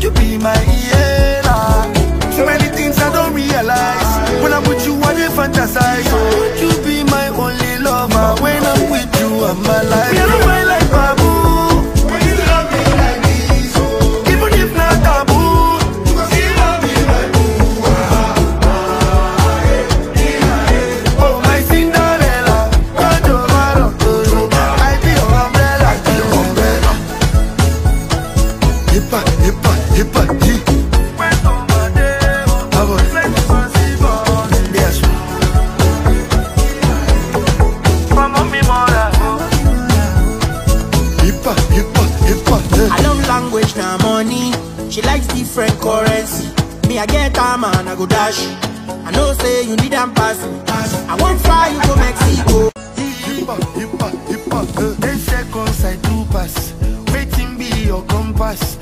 You be my Iela? Too many things I don't realize. When I'm with you, I dey fantasize. Hippa, hippa, hippa, eh. I love language na money. She likes different currency. Me, I get her man, I go dash. I know say you need am pass. I want fly you go Mexico. Hippa, hippa, hippa, eh. Ten seconds I do pass. Waiting be your compass.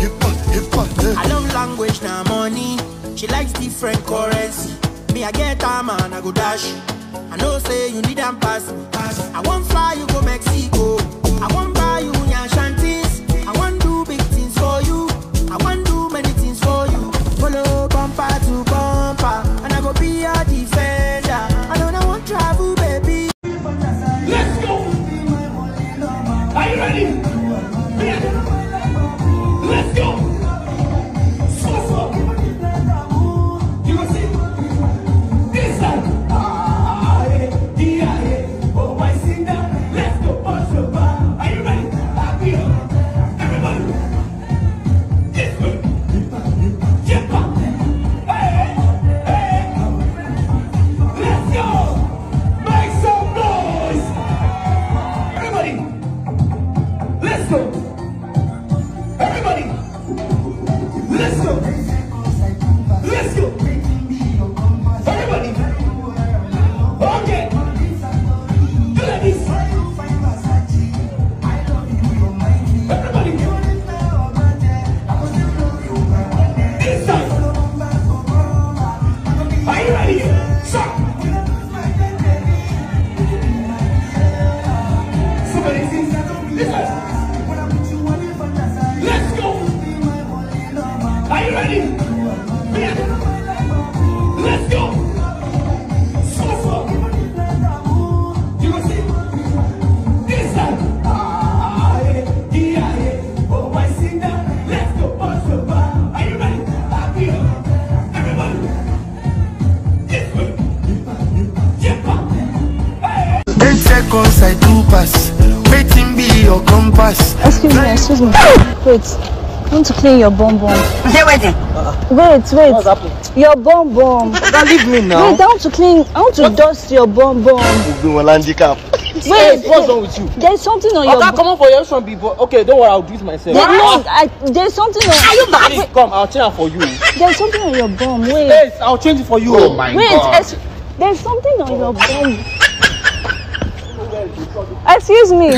Hippa, hippa, eh. I love language na money. She likes different currency. Me, I get her man, I go dash. I know say you need am pass. I want fly you go Mexico. I want Excuse me, excuse me. Wait. I want to clean your bum bum. Wetin? Wait, wait. What's happening? Your bum bum. Don't leave me now. Wait, I want to clean. I want to dust your bum bum. Doing one handicap. Wait, what's wrong with you? There's something on your. Oga, bu- come on for your son, people. Okay, don't worry, I'll do it myself. There, no, I, there's something on. Are you mad? Come, I'll change it for you. There's something on your bum. Wait. Yes, I'll change it for you. Oh my Wait. ex- there's something on your bum. Excuse me.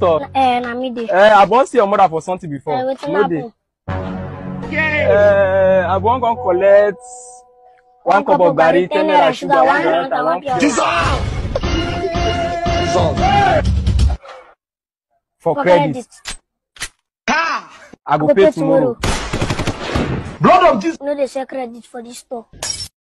store? Eh, na me dey. Eh, I want see your mother for something before. Eh, wetin happen? Eh, I wan come collect one cup of garri, ten naira sugar, one naira and one For credit. I go pay tomorrow. Blood of Jesus! No they share credit for this store.